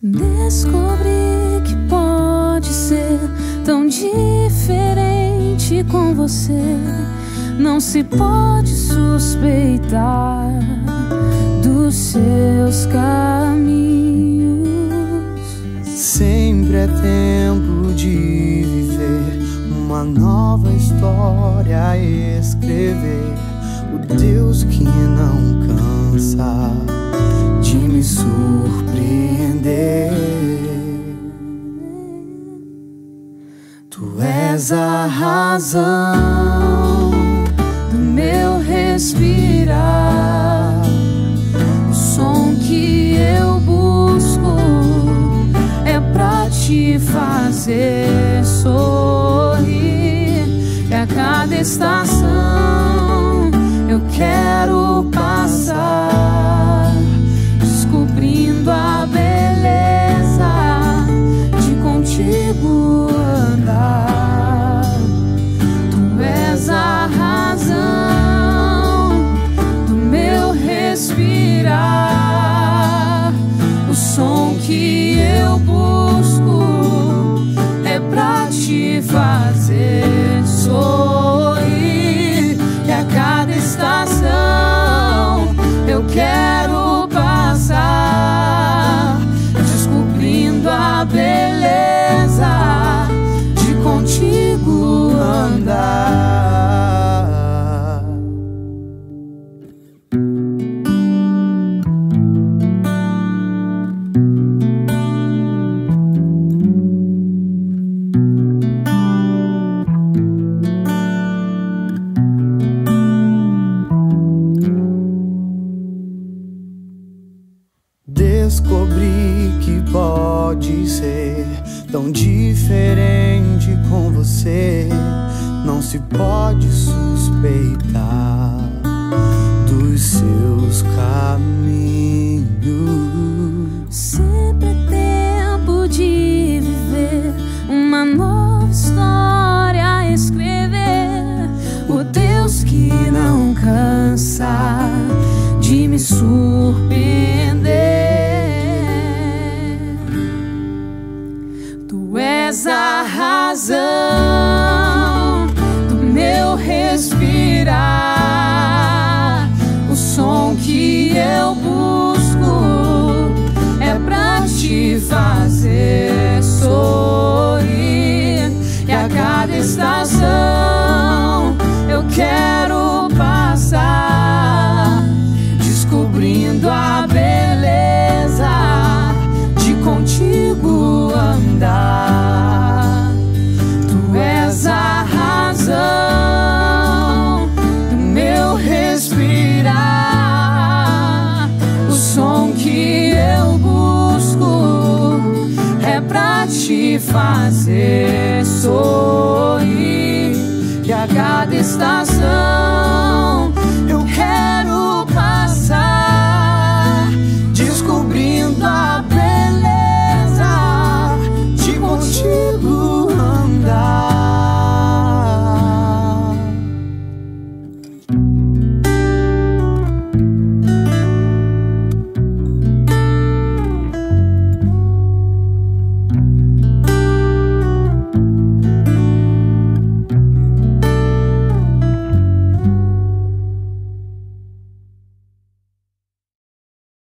Descobri que pode ser tão diferente com você. Não se pode suspeitar dos seus caminhos. Sempre é tempo de viver uma nova história a escrever. O Deus que não cansa de me surpreender. És a razão do meu respirar. O som que eu busco é pra te fazer sorrir. E a cada estação eu quero passar, descobrindo a beleza de contigo Descobri que pode ser tão diferente com você. Não se pode suspeitar dos seus caminhos. Sempre é tempo de viver uma nova história a escrever. O Deus que não cansa de me surpreender. Razão fazer sorrir. E a cada estação